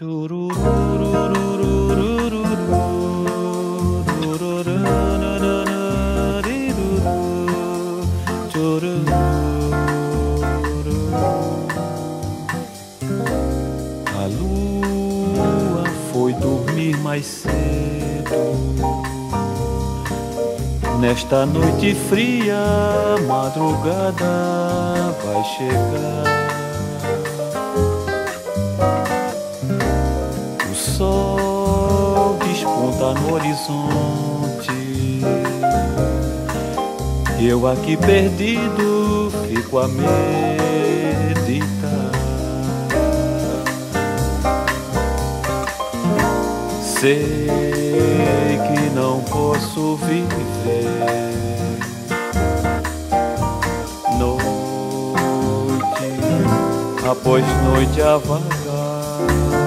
A lua foi dormir mais cedo. Nesta noite fria, madrugada vai chegar. sol desponta no horizonte. Eu aqui perdido fico a meditar. Sei que não posso viver. Noite após noite a vagar.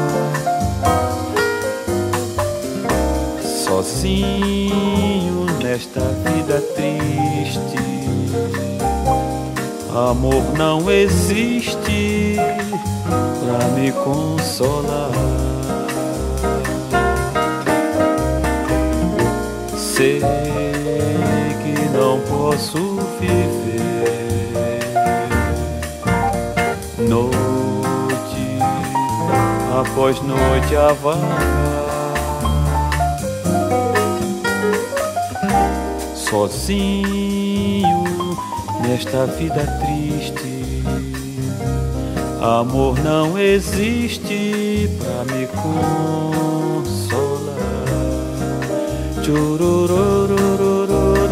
sozinho nesta vida triste. Amor não existe pra me consolar. Sei que não posso viver. Noite após noite a vagar sozinho nesta vida triste. Amor não existe pra me consolar. Tchurururururururu.